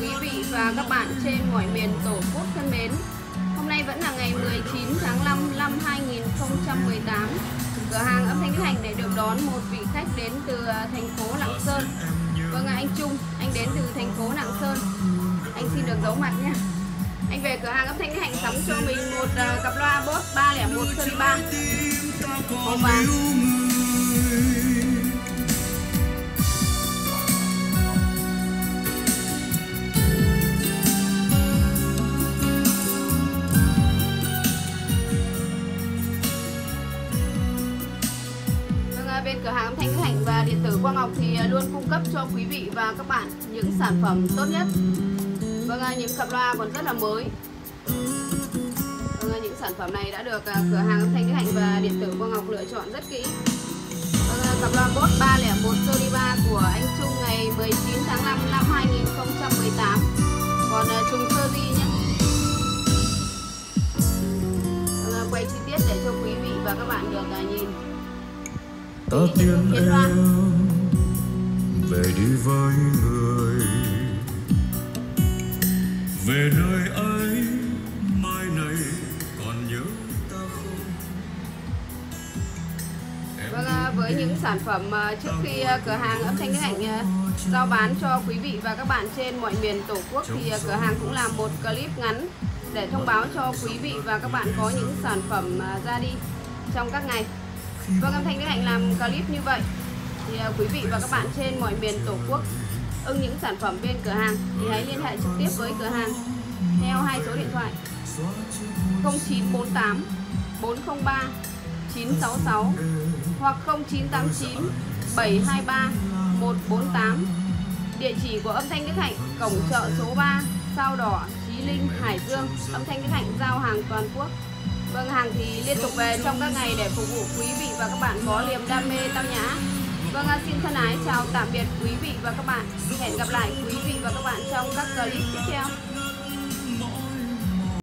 quý vị và các bạn trên mọi miền Tổ quốc thân mến. Hôm nay vẫn là ngày 19 tháng 5 năm 2018. Cửa hàng âm thanh Đức Hành để được đón một vị khách đến từ à, thành phố Lạng Sơn. Vâng ạ, anh Trung, anh đến từ thành phố Lạng Sơn. Anh xin được giấu mặt nhé. Anh về cửa hàng âm thanh Đức Hành sắm cho mình một à, cặp loa Boss 301 Sơn 3 màu vàng. Bên cửa hàng thanh Đức Hạnh và điện tử Quang Ngọc thì à, luôn cung cấp cho quý vị và các bạn những sản phẩm tốt nhất. Vâng, à, những cặp loa còn rất là mới. Vâng, à, những sản phẩm này đã được cửa hàng thanh Đức Hạnh và điện tử Quang Ngọc lựa chọn rất kỹ. Vâng, cặp loa Boss 301 Sony 3 của anh Trung ngày 19 tháng 5 năm 2018. Còn trùng ta tiên em về đi với người. Về nơi ấy mai này còn nhớ ta không Vâng, à, với những sản phẩm à, trước khi à, cửa hàng âm thanh Đức Hạnh giao bán cho quý vị và các bạn trên mọi miền Tổ quốc thì cửa hàng cũng làm một clip ngắn để thông báo cho quý vị và các bạn có những sản phẩm ra đi trong các ngày. Vâng, âm thanh Đức Hạnh làm clip như vậy. Thì à, quý vị và các bạn trên mọi miền Tổ quốc ưng những sản phẩm bên cửa hàng thì hãy liên hệ trực tiếp với cửa hàng theo hai số điện thoại. 0948 403 966 hoặc 0989 723 148 Địa chỉ của âm thanh Đức Hạnh, cổng chợ số 3, Sao Đỏ, Chí Linh, Hải Dương. Âm thanh Đức Hạnh giao hàng toàn quốc. Vâng, hàng thì liên tục về trong các ngày để phục vụ quý vị và các bạn có niềm đam mê tao nhã. Vâng, à, xin thân ái chào tạm biệt quý vị và các bạn. Hẹn gặp lại quý vị và các bạn trong các clip tiếp theo.